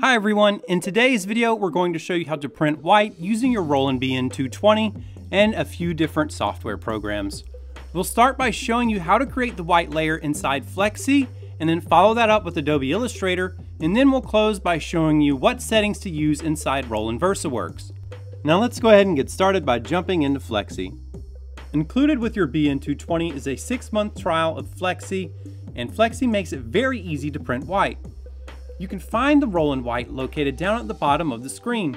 Hi everyone, in today's video we're going to show you how to print white using your Roland BN2-20 and a few different software programs. We'll start by showing you how to create the white layer inside Flexi and then follow that up with Adobe Illustrator and then we'll close by showing you what settings to use inside Roland VersaWorks. Now let's go ahead and get started by jumping into Flexi. Included with your BN2-20 is a six month trial of Flexi and Flexi makes it very easy to print white you can find the Roland White located down at the bottom of the screen.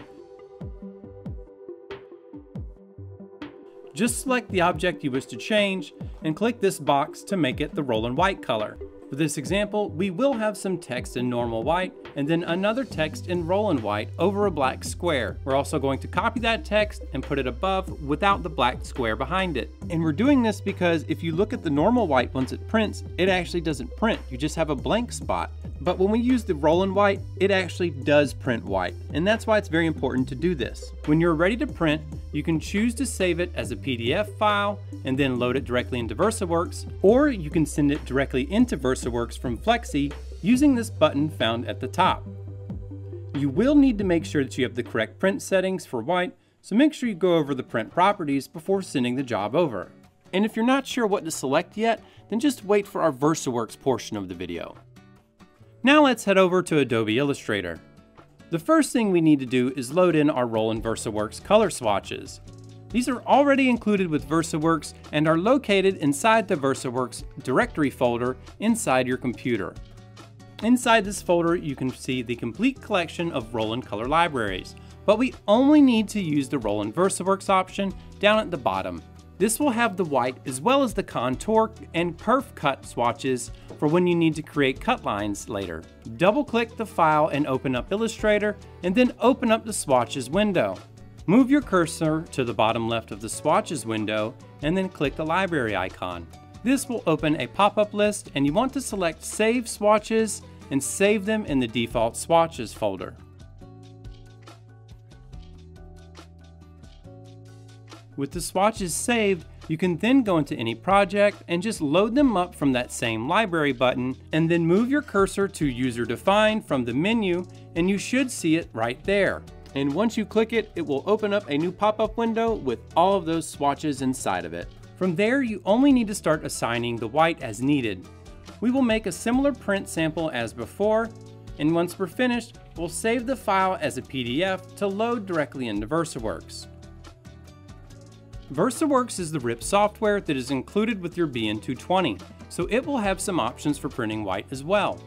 Just select the object you wish to change and click this box to make it the Roland White color. For this example, we will have some text in normal white and then another text in Roland white over a black square. We're also going to copy that text and put it above without the black square behind it. And we're doing this because if you look at the normal white once it prints, it actually doesn't print. You just have a blank spot. But when we use the Roland white, it actually does print white. And that's why it's very important to do this. When you're ready to print, you can choose to save it as a PDF file and then load it directly into VersaWorks, or you can send it directly into VersaWorks from Flexi using this button found at the top. You will need to make sure that you have the correct print settings for white, so make sure you go over the print properties before sending the job over. And if you're not sure what to select yet, then just wait for our VersaWorks portion of the video. Now let's head over to Adobe Illustrator. The first thing we need to do is load in our Roland VersaWorks color swatches. These are already included with VersaWorks and are located inside the VersaWorks directory folder inside your computer. Inside this folder, you can see the complete collection of Roland color libraries, but we only need to use the Roland VersaWorks option down at the bottom. This will have the white as well as the contour and perf cut swatches for when you need to create cut lines later. Double click the file and open up Illustrator and then open up the swatches window. Move your cursor to the bottom left of the swatches window and then click the library icon. This will open a pop-up list and you want to select Save Swatches and save them in the default swatches folder. With the swatches saved, you can then go into any project and just load them up from that same library button and then move your cursor to user defined from the menu and you should see it right there. And once you click it, it will open up a new pop-up window with all of those swatches inside of it. From there, you only need to start assigning the white as needed. We will make a similar print sample as before, and once we're finished, we'll save the file as a PDF to load directly into VersaWorks. VersaWorks is the RIP software that is included with your BN2-20, so it will have some options for printing white as well.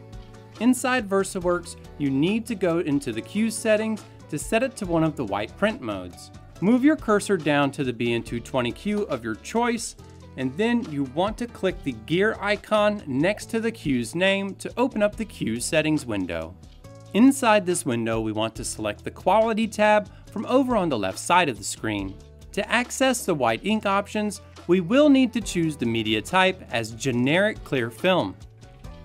Inside VersaWorks, you need to go into the queue settings to set it to one of the white print modes. Move your cursor down to the BN2-20 queue of your choice, and then you want to click the gear icon next to the queue's name to open up the queue settings window. Inside this window, we want to select the Quality tab from over on the left side of the screen. To access the white ink options, we will need to choose the media type as generic clear film.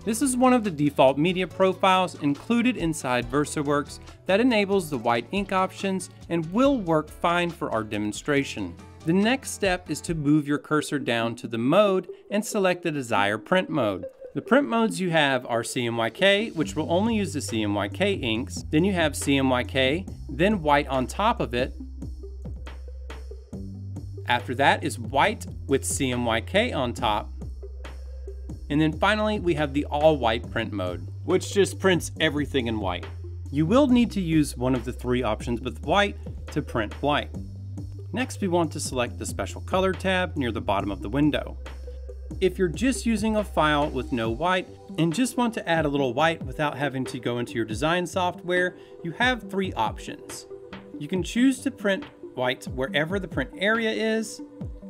This is one of the default media profiles included inside VersaWorks that enables the white ink options and will work fine for our demonstration. The next step is to move your cursor down to the mode and select the desired print mode. The print modes you have are CMYK, which will only use the CMYK inks. Then you have CMYK, then white on top of it. After that is white with CMYK on top. And then finally, we have the all white print mode, which just prints everything in white. You will need to use one of the three options with white to print white. Next, we want to select the special color tab near the bottom of the window. If you're just using a file with no white and just want to add a little white without having to go into your design software, you have three options. You can choose to print white wherever the print area is,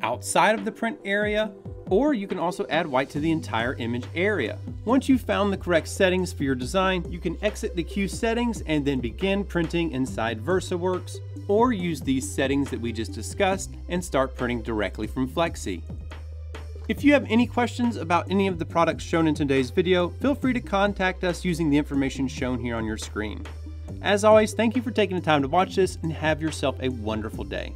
outside of the print area, or you can also add white to the entire image area. Once you've found the correct settings for your design, you can exit the queue settings and then begin printing inside VersaWorks, or use these settings that we just discussed and start printing directly from Flexi. If you have any questions about any of the products shown in today's video, feel free to contact us using the information shown here on your screen. As always, thank you for taking the time to watch this and have yourself a wonderful day.